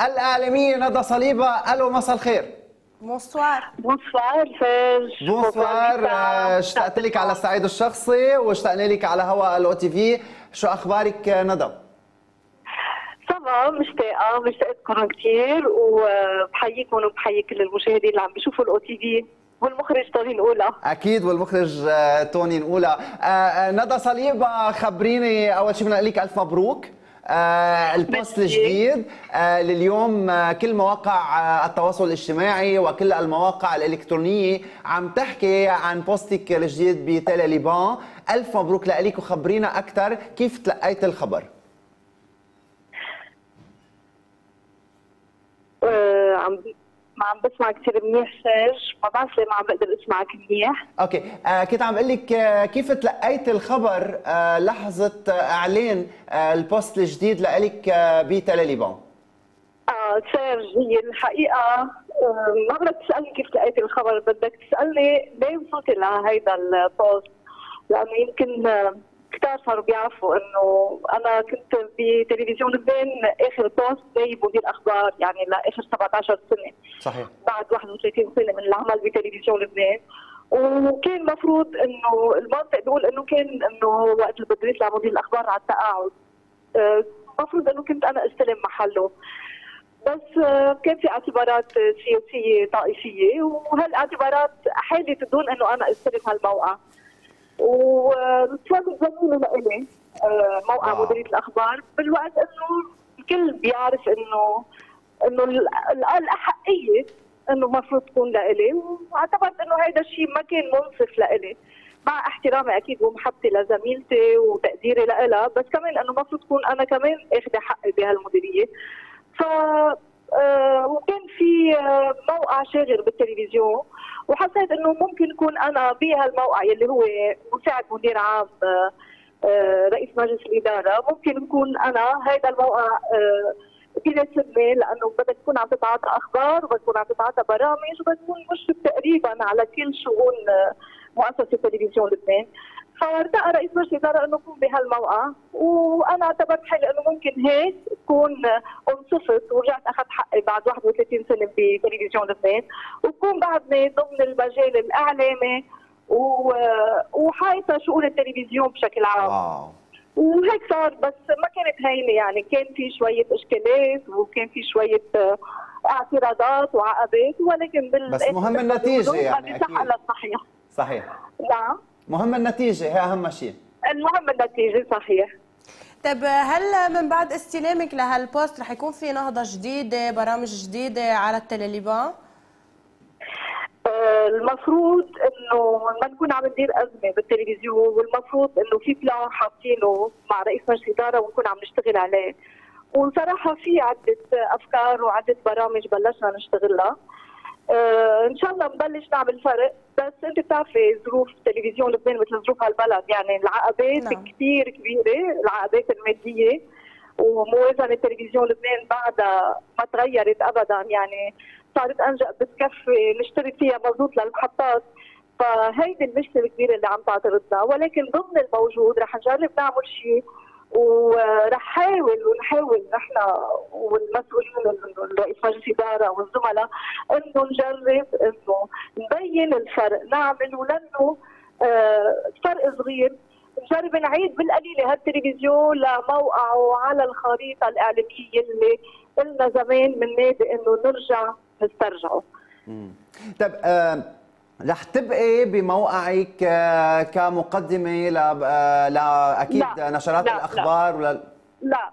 الإعلامية ندى صليبا ألو مساء الخير. bonsoir bonsoir فاج bonsoir آه، اشتقت لك على الصعيد الشخصي واشتقنا لك على هواء الأو تي في. شو أخبارك آه، ندى؟ ça va مشتاقة مشتاقتكم كثير وبحييكم وبحيي كل المشاهدين اللي عم بيشوفوا الأو تي في والمخرج طارق نقولها أكيد والمخرج آه، توني نقولها ندى صليبا خبريني أول شيء بدنا لك ألف مبروك. آه ال poste الجديد آه لليوم آه كل مواقع آه التواصل الاجتماعي وكل المواقع الإلكترونية عم تحكي عن poste ك الجديد بتيلي ليبان ألف مبروك لك وخبرينا أكثر كيف تلقيت الخبر؟ آه عم ما عم بسمع كثير منيح سيرج ما بعرف ليه ما عم بقدر اسمعك منيح. okay آه كنت عم بقول لك آه كيف تلقيت الخبر آه لحظة آه إعلان آه ال poste الجديد لك آه بتل ليبان؟ آه سيرج هي الحقيقة ما بدك تسألني كيف لقيت الخبر بدك تسألني ليه وصلت لهيدا ال post؟ لأنه يمكن كثار صاروا بيعرفوا إنه أنا كنت بتلفزيون لبنان آخر post نايب مدير أخبار يعني لآخر 17 سنة. صحيح. بعد 31 سنة من العمل بتلفزيون لبنان وكان مفروض إنه المنطق بيقول إنه كان إنه وقت اللي بدي يطلع مدير الأخبار على التقاعد. المفروض إنه كنت أنا أستلم محله. بس كان في اعتبارات سياسية طائفية وهالاعتبارات حالت دون إنه أنا أستلم هالموقع. وكان جميل لإلي آه، موقع آه. مديرية الأخبار. بالوقت إنه الكل بيعرف إنه إنه الأحقية إنه المفروض تكون لإلي. واعتبرت إنه هذا الشيء ما كان منصف لإلي. مع احترامي أكيد ومحبتي لزميلتي وتقديري لها بس كمان إنه المفروض تكون أنا كمان اخذه حقي بهالمديرية. ف وكان في آه موقع شاغر بالتلفزيون وحسيت إنه ممكن اكون أنا بهالموقع يلي هو مساعد مدير عام آه، آه، رئيس مجلس الإدارة ممكن يكون أنا هذا الموقع آه، بيناسبني لأنه بدك تكون عم تتعاطى أخبار وبدك تكون عم تتعاطى برامج وبدك تكون مشرف تقريبا على كل شؤون مؤسسة تلفزيون لبنان. فارتقى رئيس مجلس الاداره أنه أكون بهالموقع وأنا اعتبرت حالي أنه ممكن هيك اكون أنصفت ورجعت أخذت حقي بعد 31 سنة بتلفزيون لبنان وكون بعدني ضمن المجال الإعلامي وحايطة شؤون التلفزيون بشكل عام. واو. وهيك صار بس ما كانت هينة يعني كان في شوية إشكالات وكان في شوية اعتراضات وعقبات ولكن بال بس مهم النتيجة يعني أكيد. صحيح صحيح. نعم. مهم النتيجة هي أهم شيء. المهم النتيجة صحيح. طيب هل من بعد استلامك لهالبوست رح يكون في نهضة جديدة برامج جديدة على التليليبان؟ آه، المفروض إنه ما نكون عم ندير أزمة بالتلفزيون والمفروض إنه في بلان حاطينه مع رئيس مجلس الإدارة ونكون عم نشتغل عليه. وصراحة في عدة أفكار وعدة برامج بلشنا نشتغلها. آه إن شاء الله نبلش نعمل فرق. بس أنت بتعرفي ظروف تلفزيون لبنان مثل ظروف هالبلد يعني العقبات نعم. كثير كبيرة العقبات المادية. وموازنه تلفزيون لبنان بعدها ما تغيرت ابدا يعني صارت انجا بتكفي نشتري فيها مضبوط للمحطات. فهيدي المشكلة الكبيرة اللي عم تعترضنا. ولكن ضمن الموجود رح نجرب نعمل شيء. ورح حاول ونحاول نحن والمسؤولين رئيس مجلس الإدارة والزملاء إنه نجرب إنه نبين الفرق نعمل ولأنه آه فرق صغير نجرب نعيد بالقليلة هالتلفزيون لموقعه على الخريطة الإعلامية اللي قلنا زمان من نادي إنه نرجع نسترجعه. طيب آه رح تبقي بموقعك آه، كمقدمة ل آه، لاكيد لا نشرات لا الأخبار لا ولا لا.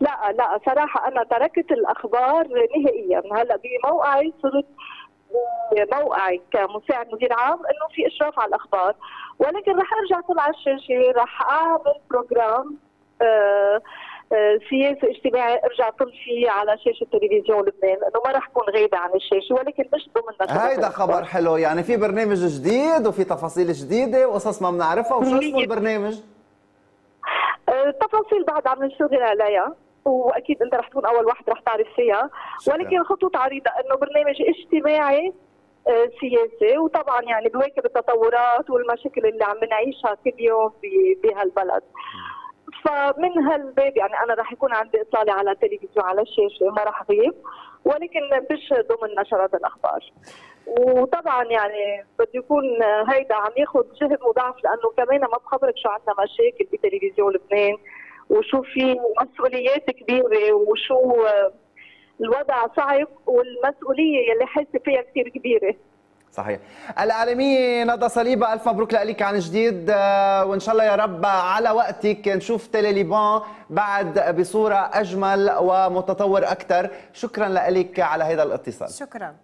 لا لا صراحة أنا تركت الأخبار نهائيا. هلأ بموقعي صرت موقعي كمساعد مدير عام إنه في إشراف على الأخبار. ولكن رح أرجع طلع الشاشة رح أعمل بروجرام آه سياسي اجتماعي ارجع طل فيه على شاشة تلفزيون لبنان. إنه ما رح اكون غايبة عن الشاشة ولكن مش ضمن هيدا خبر حلو. يعني في برنامج جديد وفي تفاصيل جديدة وقصص ما بنعرفها. وشو اسمه البرنامج؟ التفاصيل أه، بعد عم نشتغل عليها وأكيد أنت رح تكون أول واحد رح تعرف فيها. ولكن خطوط عريضة إنه برنامج اجتماعي أه، سياسي. وطبعا يعني بواكب التطورات والمشاكل اللي عم نعيشها كل يوم بهالبلد. فمن هالباب يعني أنا رح يكون عندي إطلالة على التلفزيون على الشاشة ما رح غيب ولكن مش ضمن نشرات الأخبار. وطبعا يعني بده يكون هيدا عم ياخذ جهد مضاعف لأنه كمان ما بخبرك شو عندنا مشاكل بتلفزيون لبنان وشو في مسؤوليات كبيرة وشو الوضع صعب والمسؤولية يلي حاسة فيها كثير كبيرة. صحيح. العالمية ندى صليبة ألف مبروك لك عن جديد. آه، وإن شاء الله يا رب على وقتك نشوف تيلي ليبان بعد بصورة أجمل ومتطور أكثر. شكرا لك على هذا الاتصال. شكرا.